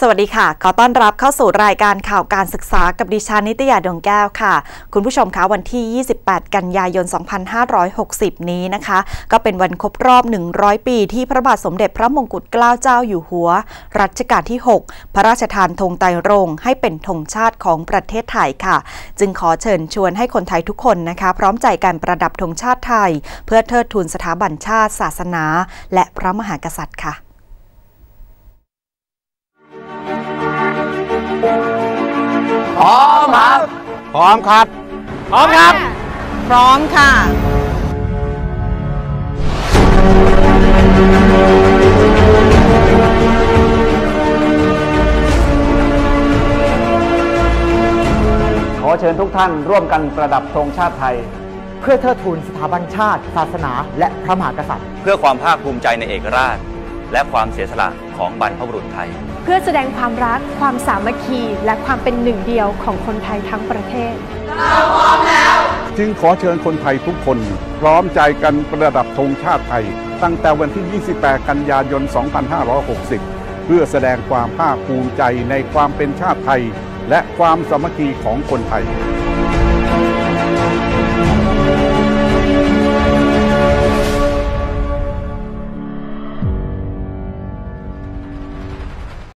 สวัสดีค่ะ ขอต้อนรับเข้าสู่รายการข่าวการศึกษากับดิฉันนิตยาดวงแก้วค่ะ คุณผู้ชมคะวันที่ 28 กันยายน 2560 นี้นะคะ ก็เป็นวันครบรอบ 100 ปีที่พระบาทสมเด็จพระมงกุฎเกล้าเจ้าอยู่หัว รัชกาลที่ 6 พระราชทานธงไตรรงค์ให้เป็นธงชาติของประเทศไทยค่ะ จึงขอเชิญชวนให้คนไทยทุกคนนะคะ พร้อมใจการประดับธงชาติไทย เพื่อเทิดทูนสถาบันชาติ ศาสนา และพระมหากษัตริย์ค่ะ พร้อมครับ พร้อมครับ พร้อมครับ พร้อมค่ะ ขอเชิญทุกท่านร่วมกันประดับธงชาติไทย เพื่อเทิดทูนสถาบันชาติ ศาสนา และพระมหากษัตริย์ เพื่อความภาคภูมิใจในเอกราช และความเสียสละของบรรพบุรุษไทย เพื่อแสดงความรัก ความสามัคคี และความเป็นหนึ่งเดียวของคนไทยทั้งประเทศจึงขอเชิญคนไทยทุกคน พร้อมใจกันประดับธงชาติไทย ตั้งแต่วันที่ 28 กันยายน 2560 เพื่อแสดงความภาคภูมิใจในความเป็นชาติไทย และความสามัคคีของคนไทย